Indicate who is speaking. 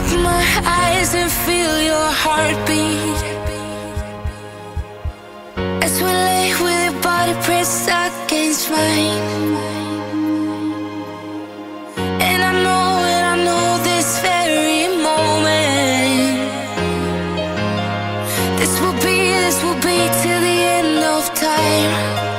Speaker 1: Open my eyes and feel your heartbeat. As we lay with your body pressed against mine. And I know, and I know this very moment. This will be, this will be till the end of time.